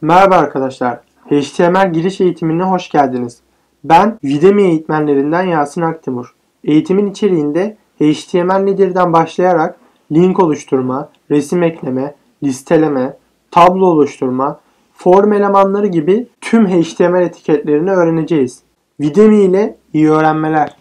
Merhaba arkadaşlar. HTML giriş eğitimine hoş geldiniz. Ben Udemy eğitmenlerinden Yasin Aktimur. Eğitimin içeriğinde HTML nedirden başlayarak link oluşturma, resim ekleme, listeleme, tablo oluşturma, form elemanları gibi tüm HTML etiketlerini öğreneceğiz. Udemy ile iyi öğrenmeler.